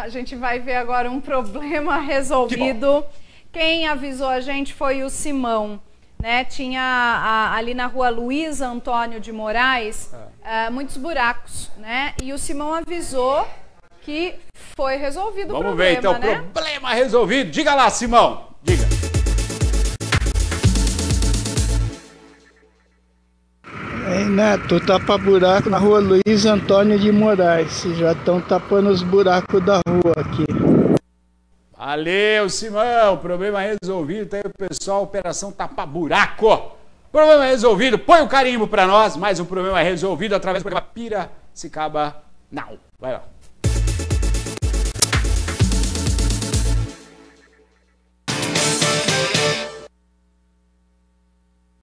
A gente vai ver agora um problema resolvido. Que Quem avisou a gente foi o Simão. Né? Tinha a, ali na rua Luiz Antônio de Moraes uh, muitos buracos. Né? E o Simão avisou que foi resolvido Vamos o problema. Vamos ver então, né? problema resolvido. Diga lá, Simão. Diga. Neto, tapa buraco na rua Luiz Antônio de Moraes. Já estão tapando os buracos da rua aqui. Valeu, Simão. Problema resolvido. Tá aí o pessoal, Operação Tapa Buraco. Problema resolvido. Põe o um carimbo para nós. Mais um problema resolvido através do programa Piracicaba Now. Vai lá.